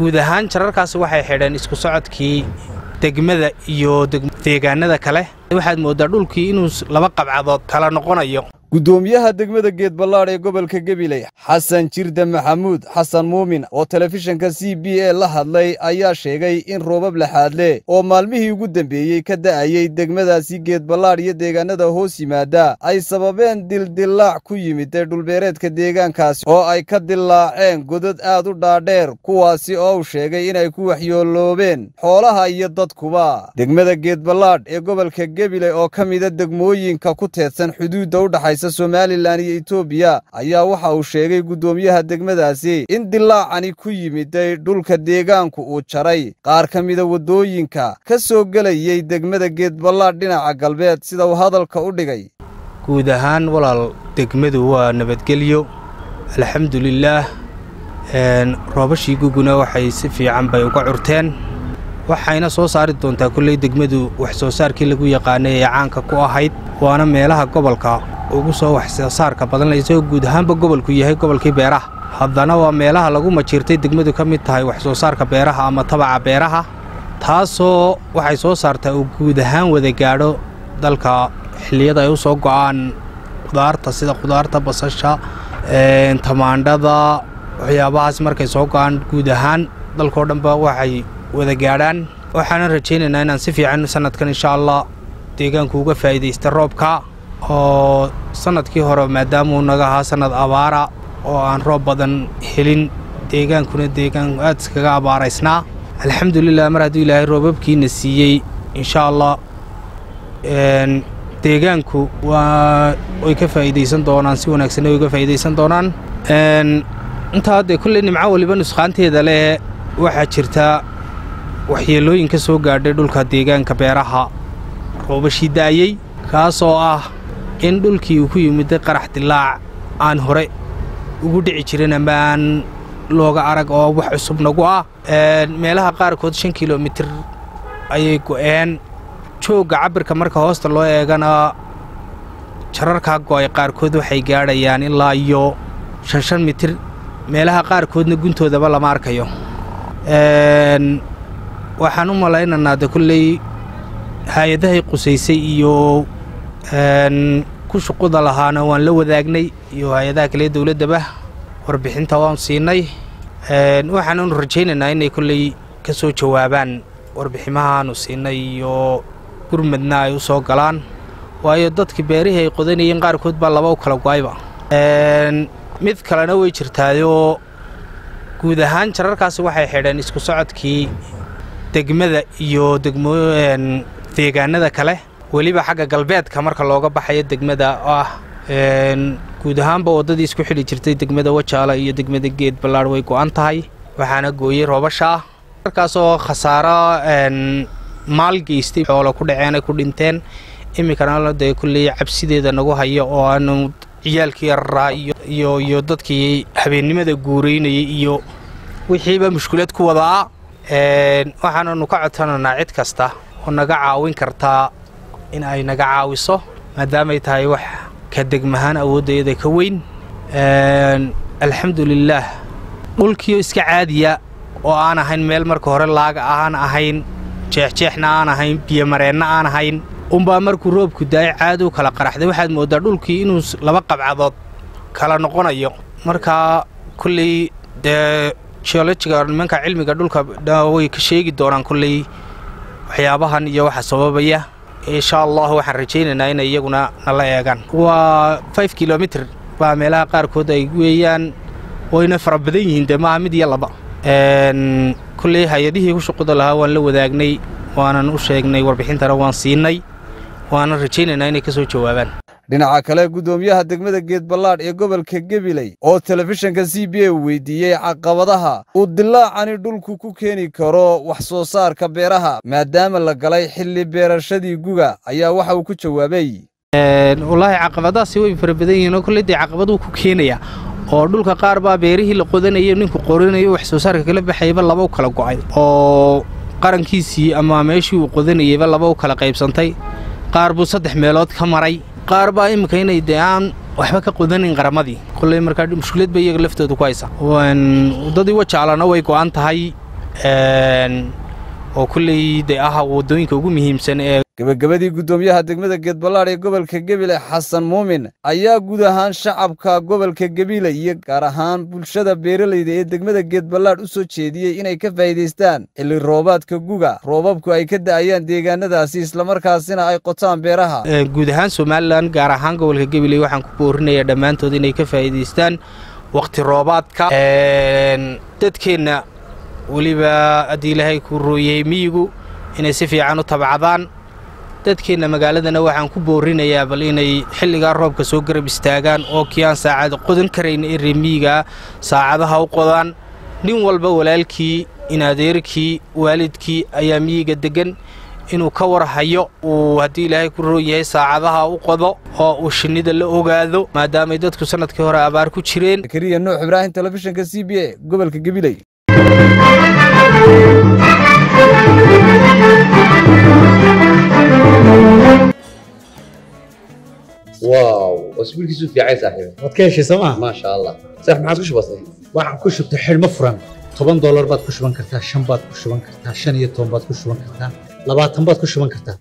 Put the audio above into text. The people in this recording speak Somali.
guud ahaan jararkaasi waxay xidheen isku socodkii degmada iyo deegaanada kale. Waxaad mooddaa dhulkii inuu laba qabcadood kala noqonayo guddoomiyaha degmada geedballaadh ee gobolka gebiley xasan jirde maxamuud xasan muumin oo telefishinka c b a la hadlay ayaa sheegay in roobab laxaadle oo maalmihii ugu dambeeyey ka da'ayey degmadaasi geedballaadh iyo deegaanada hoos yimaada ay sababeen dildillaac ku yimid ee dhulbeereedka deegaankaasi oo ay ka dillaaceen godad aad u dhaadheer kuwaasi oo uu sheegay inay ku waxyooloobeen xoolaha iyo dadkuba. Degmada geedballaadh ee gobolka gebiley oo ka mida degmooyinka ku teedsan xuduudda u dhaxaysa somalilan iyo etoobiya ayaa waxa uu sheegay guddoomiyaha degmadaasi in dilaacani ku yimiday dhulka deegaanku uu jaray. Qaar ka mida waddooyinka ka soo gelayey degmada geedballaadh dhinaca galbeed sida uu hadalka u dhigay. Guud ahaan walaal degmadu waa nabadgelyo. Alxamdulilaah roobashii guguna waxay si fiican bay uga curteen waxayna soo saari doontaa kolley degmadu wax soo saarkii lagu yaqaanay ee caanka ku ahayd waana meelaha gobolka ugu soo wax soo saarka badan isagoo guud ahaanba gobolku yahay gobolkii beeraha. Haddana waa meelaha lagu majiirtay degmadu ka mid tahay wax soo saarka beeraha ama tabaca beeraha taasoo waxay soo saartaa uu guud ahaan wada gaadho dalka. Xilliyada ay u soo go'aan qudaarta sida qudaarta basasha tamaandhada waxyaabahaas markay soo go'aan guud ahaan dalkao dhanba waxay wada gaadhaan. Waxaana rajaynaynaa inaan si fiican sannadkan insha allah deegaanku uga faa'iidaysta roobka oo sannadkii hore maadaamuu naga ahaa abaara oo aan roob badan helin deegaankuna deegaan aad iskaga abaaraysnaa. Alxamdulilah mar hadduu ilaahay roobabkiina siiyey insha allah deegaanku waa way ka faa'iidaysan doonaan si wanaagsanna way uga faa'iidaysan doonaan. Intaa haddee kolley nimco waliba nusqaanteeda leh waxaa jirta waxyeelooyin ka soo gaadhay dhulka deegaanka beeraha. Roobashii da'ayey kaasoo ah in dhulkii uu ku yimiday qarax dilaac aan hore ugu dhici jirin ama aan looga arag oo wax cusub nagu ah. Meelaha qaarkood shan kilomitir ayay go'een. Joogga cabirka marka hoosta loo eegana jararkaa go'ay qaarkood waxay gaadhayaan ilaa iyo shan shan mitir meelaha qaarkoodna guntoodaba lama arkayo waxaan u malaynaynaa de kolley hay'adahay qusaysay iyo ku shuquda lahaana waan la wadaagnay iyo hay'adaha kale dowladdaba warbixinta waan siinay. Waxaananu rajaynaynaa inay kolley ka soo jawaabaan warbiximahaanu siinay iyo gurmadna ay u soo galaan. Waayo dadkii beerihii ay qodanayeen qaarkood baa laba u kala go'ayba. Mid kalena way jirtaayoo guud ahaan jararkaasi waxay xidheen isku socodkii degmada iyo deegaanada kale weliba xagga galbeedka marka looga baxayo degmada ah guud ahaanba waddadii isku xidhi jirtay degmada wajaala iyo degmada geed ballaadh way go'an tahay waxaana gooyey roobashaa markaasoo khasaaro maal geystay xoolo ku dhaceen ay ku dhinteen iminkana dee kulley cabsideeda nagu hayo oo aanu ciyaalkii yararaa iyo iyo dadkii habeennimada guuraynayay iyo wixiiba mushkilad ku wadaa waxaananu ka codsanaynaa cid kasta oo naga caawin kartaa in ay naga caawiso maadaamay tahay wax ka degmahaan awoodayada ka weyn. Alxamdulilaah dhulkiio iska caadiya oo aan ahayn meel marka hore laaga aan ahayn jeexjeexna aan ahayn biyomareenna aan ahayn unbaa markuu roobku daa'ay caadi u kala qaraxday. Waxaad mooddaa dhulkii inuu laba qabcadood kala noqonayo. Markaa kulley dee geolojiga nimanka cilmiga dhulka way ka sheegi doonaan kulley waxyaabahan iyo waxa sababaya. Insha allah waxaan rajaynaynaa inay iyaguna nala eegaan. Waa five kilomitr baa meelaha qaarkood ay weeyaan wayna fara badan yihiin dee maaha mid iyo laba. Kulley hay'adihii ku shuquda lahaa waan la wadaagnay waanan u sheegnay warbixintana waan siinay waanan rajaynaynaa inay ka soo jawaabaan dhinaca kale guddoomiyaha degmada geedballaadh ee gobolka gebiley oo telefishinka c b a weydiiyey caqabadaha uu dilaacani dhulku ku keeni karo wax soo saarka beeraha maadaama la galay xilli beerashadii guga ayaa waxa uu ku jawaabay. Wallaahi caqabadaasi way fara badan yihiin oo kolley dee caqabaduu ku keenaya oo dhulka qaar baa beerihii la qodanayo ninku qoranayo wax soo saarka kala baxayaba laba u kala go'ay oo qarankiisii ama meeshii uu qodanayeyba laba u kala qaybsantay qaar buu saddex meelood ka maray qaar baa iminka inay dee aan waxba ka qodanin qaramadii. Kolley markaa mushkilad bay iyaga laftooda ku haysa waddadii wajaalana way go'an tahay oo kulley de ah waddooyinka ugu muhiimsan ee gebagabadii guddoomiyaha degmada geedballaadh ee gobolka gebile xasan muumin ayaa guud ahaan shacabka gobolka gebile iyo gaar ahaan bulshada beeralayda ee degmada geedballaadh u soo jeediyey inay ka faa'iidaystaan xilli roobaadka guga. Roobabku ay ka da'ayaan deegaanadaasi islamarkaasina ay qotaan beeraha. Guud ahaan somalilan gaar ahaan gobolka gebile waxaan ku boorinayaa dhammaantood inay ka faa'iidaystaan wakhti roobaadka. Dadkeenna weliba haddii ilaahay kuu rooyey miyigu inay si fiican u tabcadaan dadkeenna magaaladana waxaan ku boorinayaa bal inay xilligaa roobka soo garab istaagaan oo kii aan saacad qodan karayna ee reemiyigaa saacadaha u qodaan. Nin walba walaalkii inadeerkii waalidkii ayaa miyiga deggan inuu ka war hayo uu haddii ilaahay ku roon yahay saacadaha u qodo oo uu shinnida la ogaado maadaamay dadku sannadkii hore abaar ku jireen. Zakariya nuux ibraahim telefishinka c b a gobolka gebiley واو اسبوعك في عين صاحبي waad ka heshay sooma ما شاء الله صح ما عادش بسيط waxaan ku shubtay xidhmo furan toban doolar baad ku shuban kartaa shan baad ku shuban kartaa shan iyo toban baad ku shuban kartaa labaatan baad ku shuban kartaa